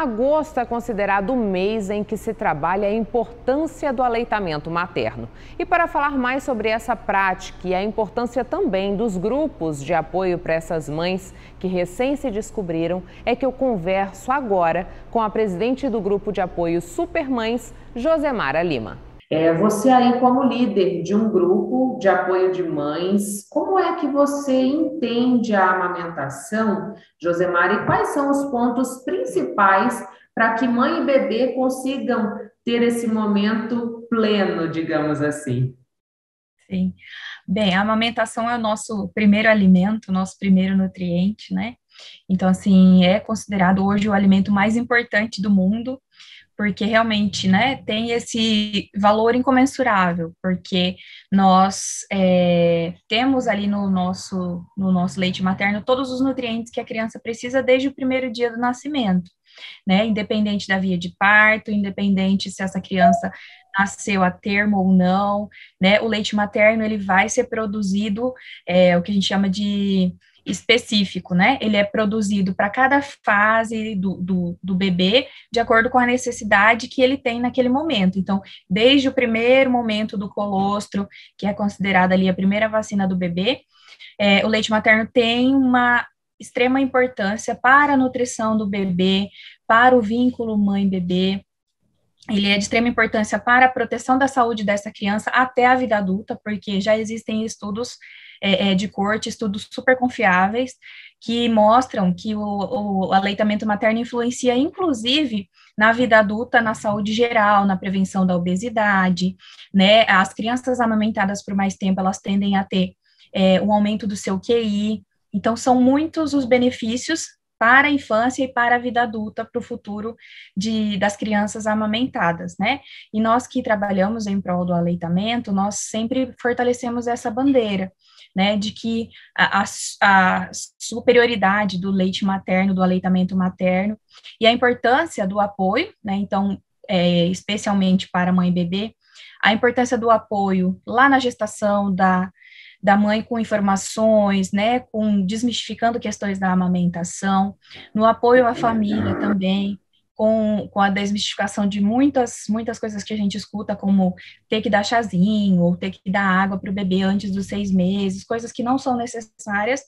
Agosto é considerado o mês em que se trabalha a importância do aleitamento materno. E para falar mais sobre essa prática e a importância também dos grupos de apoio para essas mães que recém se descobriram, é que eu converso agora com a presidente do grupo de apoio Supermães, Josemara Lima. É, você aí como líder de um grupo de apoio de mães, como é que você entende a amamentação, Josemar, e quais são os pontos principais para que mãe e bebê consigam ter esse momento pleno, digamos assim? Sim. Bem, a amamentação é o nosso primeiro alimento, nosso primeiro nutriente, né? Então, assim, é considerado hoje o alimento mais importante do mundo porque realmente, né, tem esse valor incomensurável, porque nós é, temos ali no nosso, no nosso leite materno todos os nutrientes que a criança precisa desde o primeiro dia do nascimento, né, independente da via de parto, independente se essa criança nasceu a termo ou não, né, o leite materno, ele vai ser produzido, é, o que a gente chama de específico, né? Ele é produzido para cada fase do, do, do, bebê, de acordo com a necessidade que ele tem naquele momento. Então, desde o primeiro momento do colostro, que é considerada ali a primeira vacina do bebê, é, o leite materno tem uma extrema importância para a nutrição do bebê, para o vínculo mãe-bebê, ele é de extrema importância para a proteção da saúde dessa criança até a vida adulta, porque já existem estudos é, é, de corte, estudos super confiáveis, que mostram que o, o aleitamento materno influencia, inclusive, na vida adulta, na saúde geral, na prevenção da obesidade, né? As crianças amamentadas por mais tempo, elas tendem a ter é, um aumento do seu QI. Então, são muitos os benefícios para a infância e para a vida adulta, para o futuro de, das crianças amamentadas, né? E nós que trabalhamos em prol do aleitamento, nós sempre fortalecemos essa bandeira, né, de que a, a, superioridade do leite materno, do aleitamento materno, e a importância do apoio, né, então, é, especialmente para mãe e bebê, a importância do apoio lá na gestação da, da mãe com informações, né, com desmistificando questões da amamentação, no apoio à família também, com, com a desmistificação de muitas, muitas coisas que a gente escuta, como ter que dar chazinho, ou ter que dar água para o bebê antes dos seis meses, coisas que não são necessárias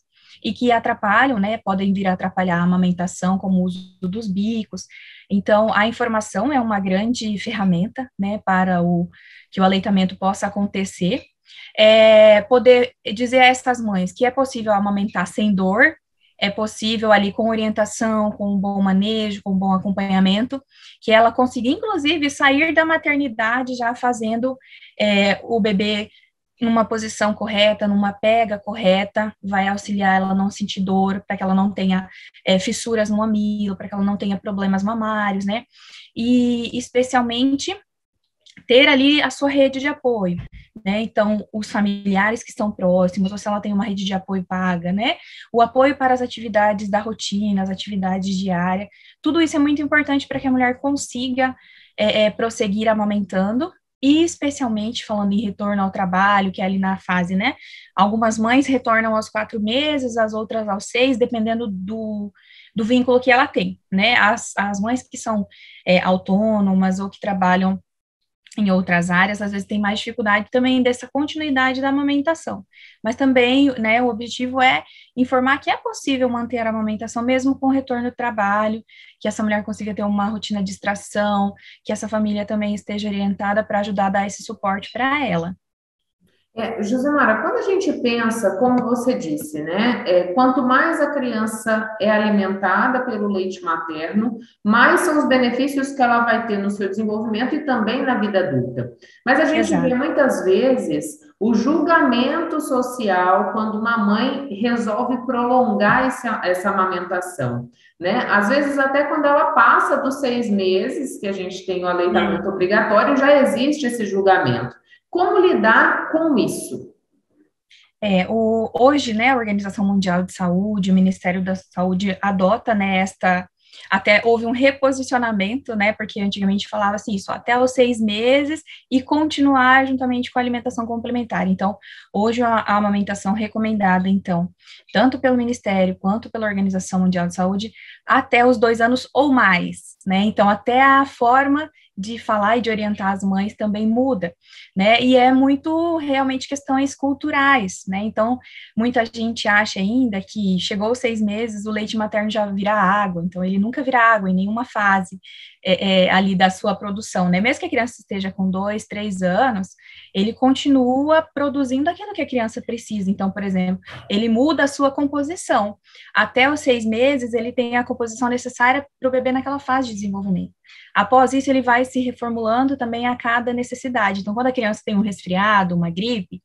e que atrapalham, né, podem vir a atrapalhar a amamentação, como o uso dos bicos. Então, a informação é uma grande ferramenta, né, para o, que o aleitamento possa acontecer. É, poder dizer a essas mães que é possível amamentar sem dor, é possível ali com orientação, com um bom manejo, com um bom acompanhamento, que ela consiga, inclusive, sair da maternidade já fazendo é, o bebê numa posição correta, numa pega correta, vai auxiliar ela a não sentir dor, para que ela não tenha é, fissuras no mamilo, para que ela não tenha problemas mamários, né? E especialmente ter ali a sua rede de apoio, né? Então, os familiares que estão próximos, ou se ela tem uma rede de apoio paga, né? O apoio para as atividades da rotina, as atividades diárias, tudo isso é muito importante para que a mulher consiga é, é, prosseguir amamentando, e especialmente falando em retorno ao trabalho, que é ali na fase, né? Algumas mães retornam aos quatro meses, as outras aos seis, dependendo do, do vínculo que ela tem, né? As, as mães que são é, autônomas ou que trabalham em outras áreas, às vezes tem mais dificuldade também dessa continuidade da amamentação. Mas também, né, o objetivo é informar que é possível manter a amamentação mesmo com retorno do trabalho, que essa mulher consiga ter uma rotina de extração, que essa família também esteja orientada para ajudar a dar esse suporte para ela. É, Josemara, quando a gente pensa, como você disse, né, é, quanto mais a criança é alimentada pelo leite materno, mais são os benefícios que ela vai ter no seu desenvolvimento e também na vida adulta. Mas a gente Exato. vê muitas vezes o julgamento social quando uma mãe resolve prolongar esse, essa amamentação. Né? Às vezes, até quando ela passa dos seis meses, que a gente tem o aleitamento obrigatório, já existe esse julgamento. Como lidar com isso? É, o, hoje, né, a Organização Mundial de Saúde, o Ministério da Saúde adota né, esta, até houve um reposicionamento, né, porque antigamente falava assim, isso até os seis meses e continuar juntamente com a alimentação complementar. Então, hoje a, a amamentação recomendada, então, tanto pelo Ministério quanto pela Organização Mundial de Saúde, até os dois anos ou mais, né, então até a forma de falar e de orientar as mães também muda, né? E é muito realmente questões culturais, né? Então, muita gente acha ainda que chegou seis meses, o leite materno já vira água, então ele nunca vira água em nenhuma fase é, é, ali da sua produção, né? Mesmo que a criança esteja com dois, três anos, ele continua produzindo aquilo que a criança precisa. Então, por exemplo, ele muda a sua composição. Até os seis meses, ele tem a composição necessária para o bebê naquela fase de desenvolvimento. Após isso, ele vai se reformulando também a cada necessidade. Então, quando a criança tem um resfriado, uma gripe,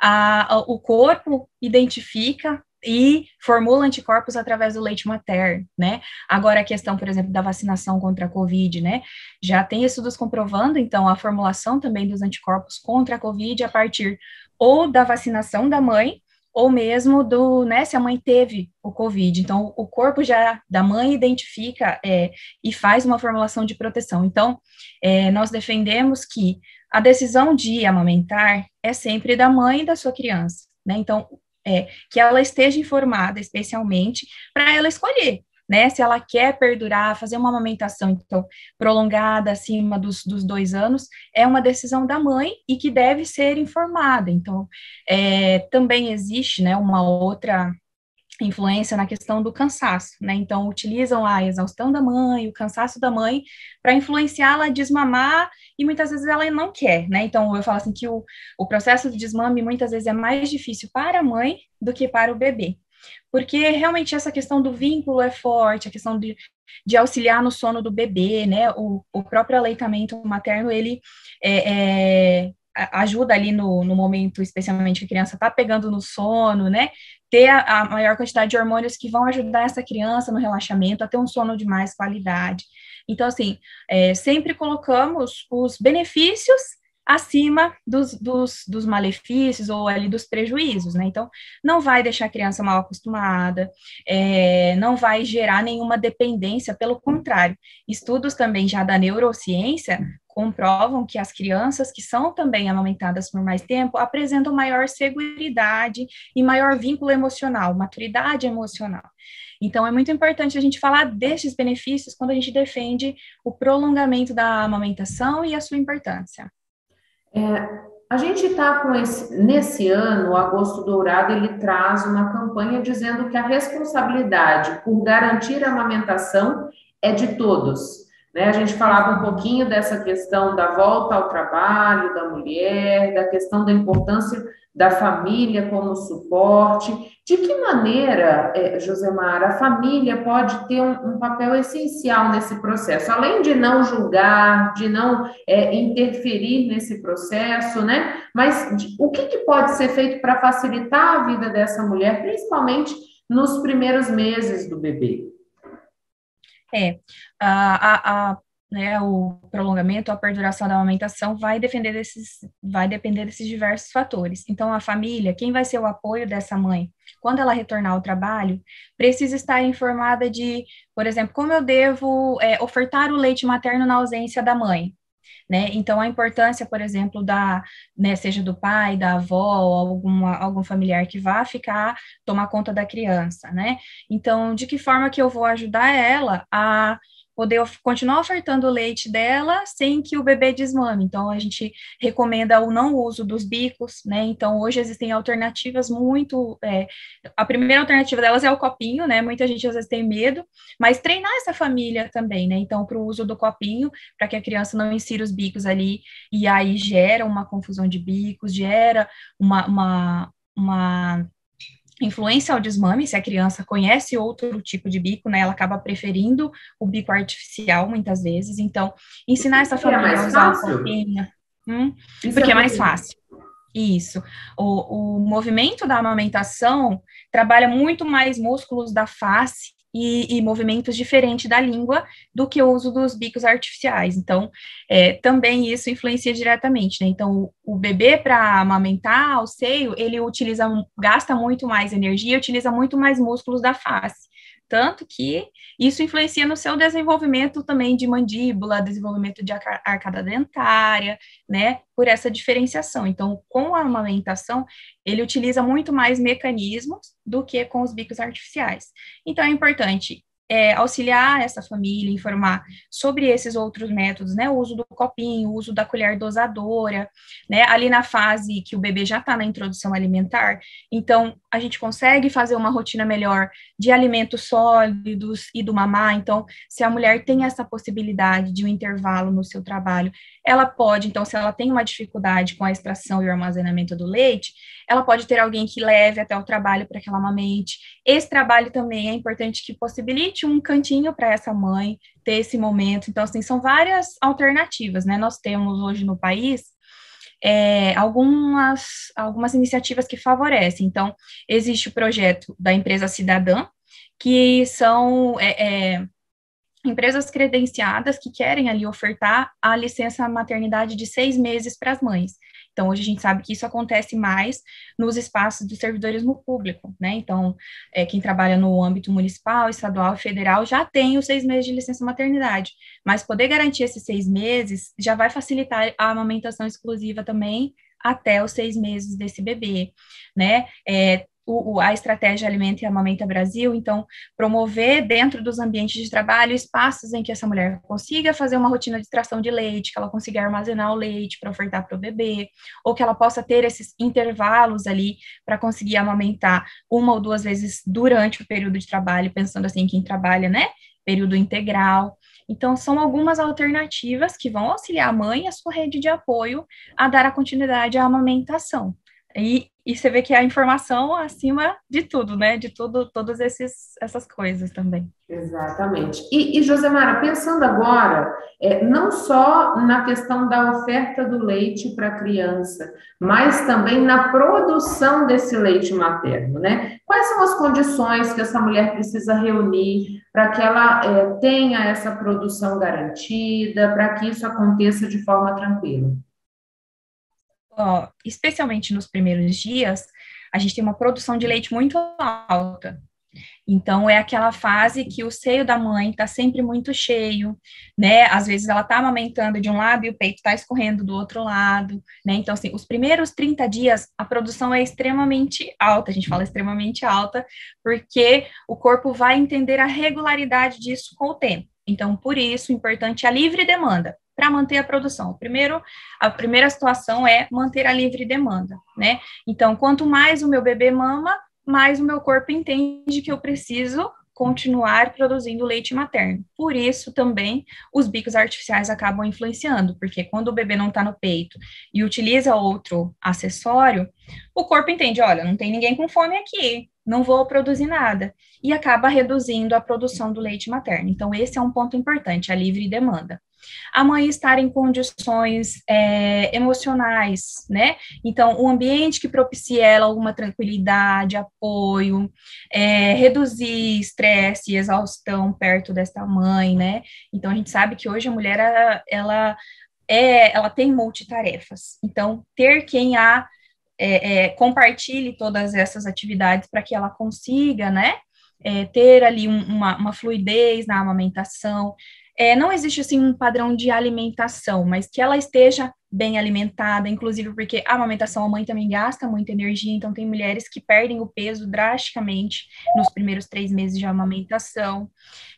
a, a, o corpo identifica e formula anticorpos através do leite materno, né? Agora, a questão, por exemplo, da vacinação contra a Covid, né? Já tem estudos comprovando, então, a formulação também dos anticorpos contra a Covid a partir ou da vacinação da mãe, ou mesmo do, né, se a mãe teve o Covid. Então, o corpo já da mãe identifica é, e faz uma formulação de proteção. Então, é, nós defendemos que a decisão de amamentar é sempre da mãe e da sua criança, né? Então, é, que ela esteja informada, especialmente, para ela escolher né? Se ela quer perdurar, fazer uma amamentação então prolongada acima dos, dos dois anos, é uma decisão da mãe e que deve ser informada. Então, é, também existe, né, uma outra influência na questão do cansaço, né? Então, utilizam a exaustão da mãe, o cansaço da mãe, para influenciá-la a desmamar, e muitas vezes ela não quer, né? Então, eu falo assim que o, o processo de desmame muitas vezes é mais difícil para a mãe do que para o bebê porque realmente essa questão do vínculo é forte, a questão de, de auxiliar no sono do bebê, né, o, o próprio aleitamento materno, ele é, é, ajuda ali no, no momento, especialmente que a criança está pegando no sono, né, ter a, a, maior quantidade de hormônios que vão ajudar essa criança no relaxamento a ter um sono de mais qualidade. Então, assim, é, sempre colocamos os benefícios acima dos, dos, dos, malefícios ou ali dos prejuízos, né? Então, não vai deixar a criança mal acostumada, é, não vai gerar nenhuma dependência, pelo contrário. Estudos também já da neurociência comprovam que as crianças que são também amamentadas por mais tempo apresentam maior segurança e maior vínculo emocional, maturidade emocional. Então, é muito importante a gente falar destes benefícios quando a gente defende o prolongamento da amamentação e a sua importância. É, a gente está com esse, nesse ano, o Agosto Dourado, ele traz uma campanha dizendo que a responsabilidade por garantir a amamentação é de todos. Né? A gente falava um pouquinho dessa questão da volta ao trabalho da mulher, da questão da importância da família como suporte. De que maneira, é, Josemar, a família pode ter um, um, papel essencial nesse processo, além de não julgar, de não é, interferir nesse processo, né? Mas de, o que, que pode ser feito para facilitar a vida dessa mulher, principalmente nos primeiros meses do bebê? É, a, a, né, o prolongamento, a perduração da amamentação vai depender desses, vai depender desses diversos fatores. Então, a família, quem vai ser o apoio dessa mãe, quando ela retornar ao trabalho, precisa estar informada de, por exemplo, como eu devo é, ofertar o leite materno na ausência da mãe. Né? Então, a importância, por exemplo, da, né, seja do pai, da avó, ou alguma, algum familiar que vá ficar, tomar conta da criança, né? Então, de que forma que eu vou ajudar ela a poder continuar ofertando o leite dela sem que o bebê desmame. Então, a gente recomenda o não uso dos bicos, né? Então, hoje existem alternativas muito. É, a primeira alternativa delas é o copinho, né? Muita gente às vezes tem medo, mas treinar essa família também, né? Então, para o uso do copinho, para que a criança não insira os bicos ali, e aí gera uma confusão de bicos, gera uma, uma, uma influência ao desmame, se a criança conhece outro tipo de bico, né, ela acaba preferindo o bico artificial muitas vezes. Então, ensinar essa é família a usar a copinha, hum, porque é, é mais fácil. Isso. O, o movimento da amamentação trabalha muito mais músculos da face e, e, movimentos diferentes da língua do que o uso dos bicos artificiais. Então, é, também isso influencia diretamente, né? Então, o, o bebê, para amamentar ao seio, ele utiliza, gasta muito mais energia, utiliza muito mais músculos da face. Tanto que isso influencia no seu desenvolvimento também de mandíbula, desenvolvimento de arcada dentária, né, por essa diferenciação. Então, com a amamentação, ele utiliza muito mais mecanismos do que com os bicos artificiais. Então, é importante é, auxiliar essa família, informar sobre esses outros métodos, né? O uso do copinho, o uso da colher dosadora, né? Ali na fase que o bebê já está na introdução alimentar, então a gente consegue fazer uma rotina melhor de alimentos sólidos e do mamar. Então, se a mulher tem essa possibilidade de um intervalo no seu trabalho, ela pode, então, se ela tem uma dificuldade com a extração e o armazenamento do leite, ela pode ter alguém que leve até o trabalho para que ela amamente. Esse trabalho também é importante que possibilite um cantinho para essa mãe ter esse momento. Então, assim, são várias alternativas, né? Nós temos hoje no país é, algumas, algumas iniciativas que favorecem. Então, existe o projeto da empresa cidadã, que são é, é, empresas credenciadas que querem ali ofertar a licença maternidade de seis meses para as mães. Então, hoje a gente sabe que isso acontece mais nos espaços dos servidores no público, né? Então, é, quem trabalha no âmbito municipal, estadual e federal já tem os seis meses de licença maternidade, mas poder garantir esses seis meses já vai facilitar a amamentação exclusiva também até os seis meses desse bebê, né? É, o, a estratégia Alimenta e Amamenta Brasil, então, promover dentro dos ambientes de trabalho espaços em que essa mulher consiga fazer uma rotina de extração de leite, que ela consiga armazenar o leite para ofertar para o bebê, ou que ela possa ter esses intervalos ali para conseguir amamentar uma ou duas vezes durante o período de trabalho, pensando assim, quem trabalha, né, período integral. Então, são algumas alternativas que vão auxiliar a mãe e a sua rede de apoio a dar a continuidade à amamentação. E, e você vê que a informação acima de tudo, né? De tudo, todas essas coisas também. Exatamente. E, e Josemara, pensando agora, é, não só na questão da oferta do leite para a criança, mas também na produção desse leite materno, né? Quais são as condições que essa mulher precisa reunir para que ela é, tenha essa produção garantida, para que isso aconteça de forma tranquila? Ó, especialmente nos primeiros dias, a gente tem uma produção de leite muito alta. Então, é aquela fase que o seio da mãe está sempre muito cheio, né? Às vezes ela está amamentando de um lado e o peito está escorrendo do outro lado, né? Então, assim, os primeiros 30 dias, a produção é extremamente alta, a gente fala extremamente alta, porque o corpo vai entender a regularidade disso com o tempo. Então, por isso, importante é a livre demanda para manter a produção. Primeiro, a primeira situação é manter a livre demanda, né? Então, quanto mais o meu bebê mama, mais o meu corpo entende que eu preciso continuar produzindo leite materno. Por isso também os bicos artificiais acabam influenciando, porque quando o bebê não está no peito e utiliza outro acessório, o corpo entende, olha, não tem ninguém com fome aqui, não vou produzir nada, e acaba reduzindo a produção do leite materno. Então esse é um ponto importante, a livre demanda a mãe estar em condições é, emocionais, né? Então, o ambiente que propicie ela alguma tranquilidade, apoio, é, reduzir estresse e exaustão perto desta mãe, né? Então, a gente sabe que hoje a mulher, ela, ela, é, ela tem multitarefas. Então, ter quem a é, é, compartilhe todas essas atividades para que ela consiga, né? É, ter ali um, uma, uma, fluidez na amamentação, é, não existe assim um padrão de alimentação, mas que ela esteja bem alimentada, inclusive porque a amamentação a mãe também gasta muita energia, então tem mulheres que perdem o peso drasticamente nos primeiros três meses de amamentação.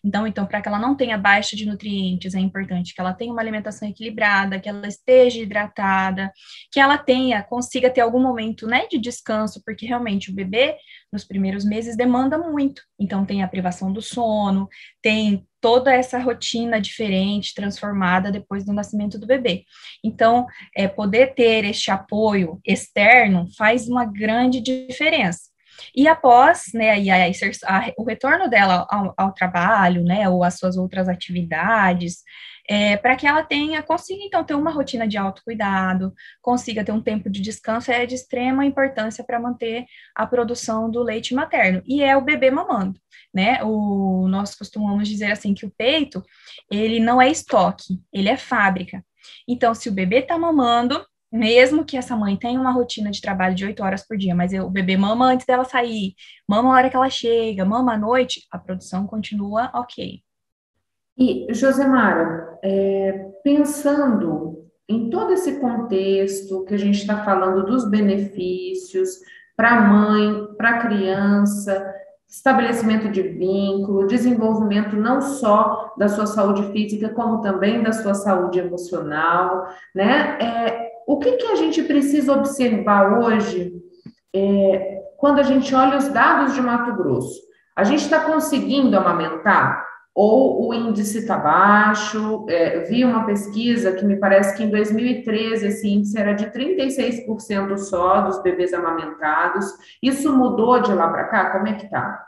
Então, então para que ela não tenha baixa de nutrientes, é importante que ela tenha uma alimentação equilibrada, que ela esteja hidratada, que ela tenha, consiga ter algum momento, né, de descanso, porque realmente o bebê nos primeiros meses demanda muito. Então tem a privação do sono, tem toda essa rotina diferente, transformada depois do nascimento do bebê. Então, é, poder ter este apoio externo faz uma grande diferença. E após, né, a, a, o retorno dela ao, ao, trabalho, né, ou às suas outras atividades, é, para que ela tenha, consiga então ter uma rotina de autocuidado, consiga ter um tempo de descanso, é de extrema importância para manter a produção do leite materno, e é o bebê mamando, né, o, nós costumamos dizer assim, que o peito, ele não é estoque, ele é fábrica, então, se o bebê está mamando, mesmo que essa mãe tenha uma rotina de trabalho de oito horas por dia, mas o bebê mama antes dela sair, mama a hora que ela chega, mama à noite, a produção continua ok. E, Josemara, é, pensando em todo esse contexto que a gente está falando dos benefícios para a mãe, para a criança, estabelecimento de vínculo, desenvolvimento não só da sua saúde física, como também da sua saúde emocional, né? É, o que, que a gente precisa observar hoje é, quando a gente olha os dados de Mato Grosso? A gente está conseguindo amamentar? Ou o índice está baixo? É, vi uma pesquisa que me parece que em 2013 esse índice era de 36% só dos bebês amamentados. Isso mudou de lá para cá? Como é que está?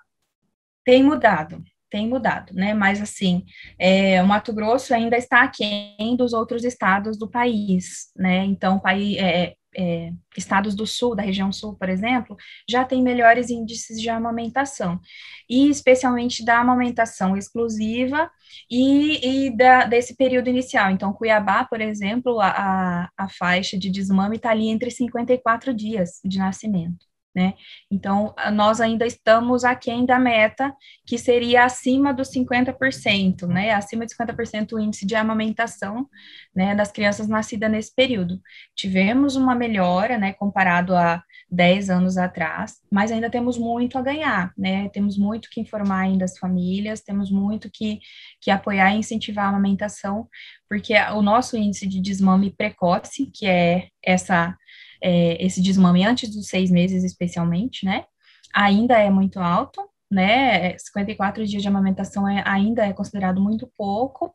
Tem mudado tem mudado, né? Mas assim, é, o Mato Grosso ainda está aquém dos outros estados do país, né? Então, país, é, é, estados do sul, da região sul, por exemplo, já tem melhores índices de amamentação, e especialmente da amamentação exclusiva e, e da, desse período inicial. Então, Cuiabá, por exemplo, a, a, a faixa de desmame está ali entre 54 dias de nascimento né? Então, nós ainda estamos aquém da meta, que seria acima dos 50%, né? Acima de 50% o índice de amamentação, né, das crianças nascidas nesse período. Tivemos uma melhora, né, comparado a 10 anos atrás, mas ainda temos muito a ganhar, né? Temos muito que informar ainda as famílias, temos muito que, que apoiar e incentivar a amamentação, porque o nosso índice de desmame precoce, que é essa é, esse desmame antes dos seis meses, especialmente, né? Ainda é muito alto, né? 54 dias de amamentação é, ainda é considerado muito pouco.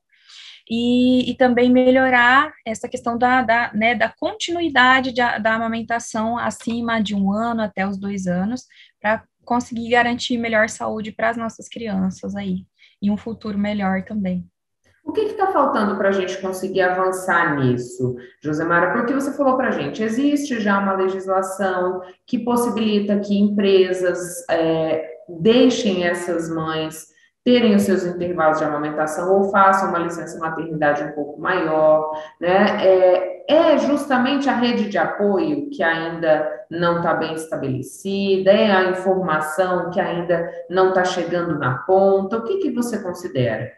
E, e também melhorar essa questão da, da, né, da continuidade de, da amamentação acima de um ano até os dois anos, para conseguir garantir melhor saúde para as nossas crianças aí, e um futuro melhor também. O que está faltando para a gente conseguir avançar nisso, Josemara? Porque você falou para a gente, existe já uma legislação que possibilita que empresas é, deixem essas mães terem os seus intervalos de amamentação ou façam uma licença maternidade um pouco maior, né? É, é justamente a rede de apoio que ainda não está bem estabelecida, é a informação que ainda não está chegando na ponta. O que, que você considera?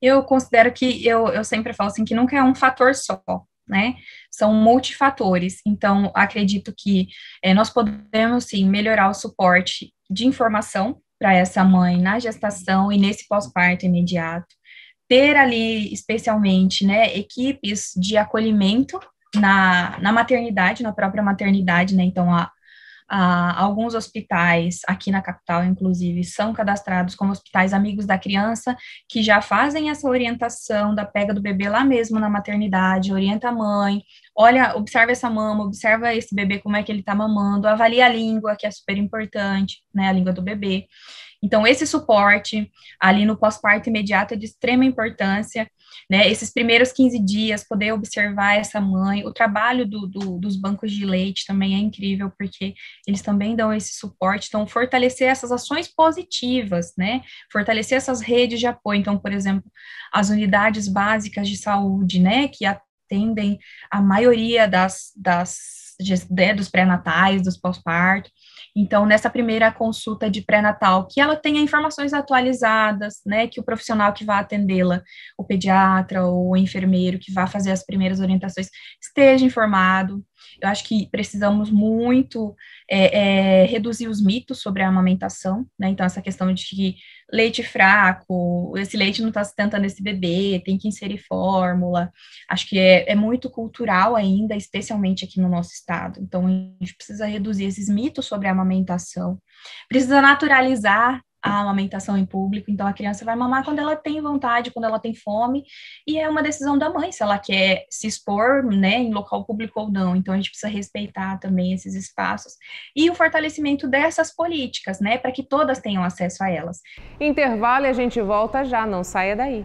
Eu considero que eu, eu sempre falo assim que nunca é um fator só, né? São multifatores. Então, acredito que é, nós podemos sim melhorar o suporte de informação para essa mãe na gestação e nesse pós-parto imediato. Ter ali, especialmente, né, equipes de acolhimento na, na maternidade, na própria maternidade, né? Então, a, ah, alguns hospitais, aqui na capital, inclusive, são cadastrados como hospitais amigos da criança, que já fazem essa orientação da pega do bebê lá mesmo na maternidade, orienta a mãe, olha, observa essa mama, observa esse bebê, como é que ele está mamando, avalia a língua, que é super importante, né, a língua do bebê. Então, esse suporte ali no pós-parto imediato é de extrema importância, né? Esses primeiros 15 dias, poder observar essa mãe, o trabalho do, do, dos bancos de leite também é incrível, porque eles também dão esse suporte, então, fortalecer essas ações positivas, né? Fortalecer essas redes de apoio, então, por exemplo, as unidades básicas de saúde, né, que atendem a maioria das, das né, dos pré-natais, dos pós-parto, então, nessa primeira consulta de pré-natal, que ela tenha informações atualizadas, né, que o profissional que vai atendê-la, o pediatra ou o enfermeiro que vai fazer as primeiras orientações, esteja informado, eu acho que precisamos muito é, é, reduzir os mitos sobre a amamentação, né? Então, essa questão de que leite fraco, esse leite não está sustentando esse bebê, tem que inserir fórmula. Acho que é, é muito cultural ainda, especialmente aqui no nosso estado. Então, a gente precisa reduzir esses mitos sobre a amamentação. Precisa naturalizar a amamentação em público, então a criança vai mamar quando ela tem vontade, quando ela tem fome, e é uma decisão da mãe se ela quer se expor, né, em local público ou não. Então a gente precisa respeitar também esses espaços e o fortalecimento dessas políticas, né, para que todas tenham acesso a elas. Intervalo e a gente volta já, não saia daí.